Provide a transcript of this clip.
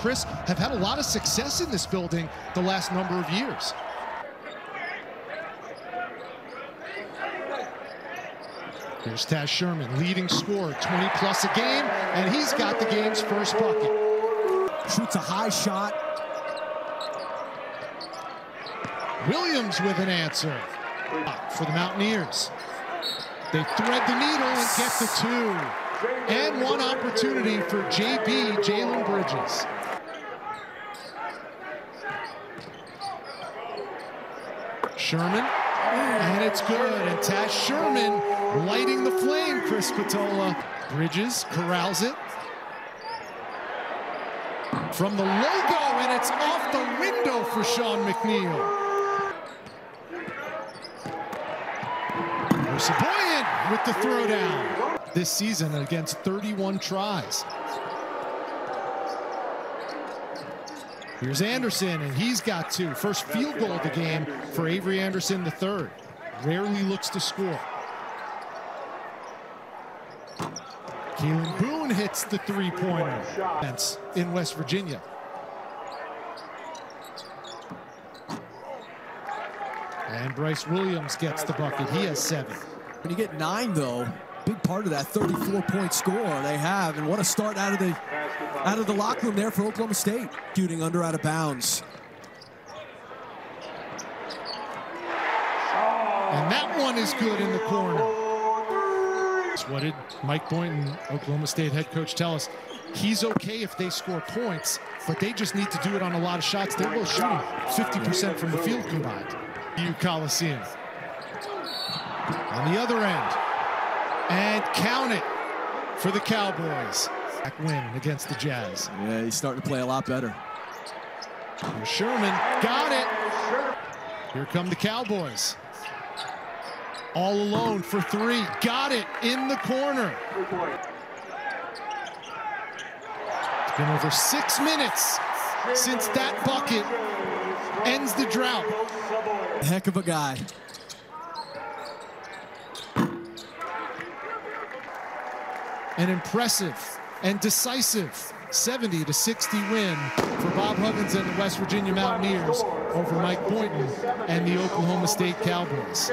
Chris, have had a lot of success in this building the last number of years. Here's Taz Sherman, leading scorer, 20 plus a game, and he's got the game's first bucket. Shoots a high shot. Williams with an answer for the Mountaineers. They thread the needle and get the two. And one opportunity for JB, Jalen Bridges. Sherman, and it's good. And Taz Sherman lighting the flame, Chris Patola. Bridges corrals it. From the logo, and it's off the window for Sean McNeil. Osabuohien with the throwdown this season against 31 tries. Here's Anderson, and he's got two. First field goal of the game for Avery Anderson the third. Rarely looks to score. Keylan Boone hits the three-pointer in West Virginia. And Bryce Williams gets the bucket. He has seven. When you get nine, though, big part of that 34-point score they have. And what a start out of the out of the locker room there for Oklahoma State. Shooting under out of bounds. And that one is good in the corner. That's what did Mike Boynton, Oklahoma State head coach, tell us? He's okay if they score points, but they just need to do it on a lot of shots. They're both shooting 50% from the field combined. U Coliseum. On the other end. And count it for the Cowboys. Back win against the Jazz. Yeah, he's starting to play a lot better. Sherman got it. Here come the Cowboys. All alone for three. Got it in the corner. It's been over six minutes since that bucket ends the drought. Heck of a guy. An impressive and decisive 70 to 60 win for Bob Huggins and the West Virginia Mountaineers over Mike Boynton and the Oklahoma State Cowboys.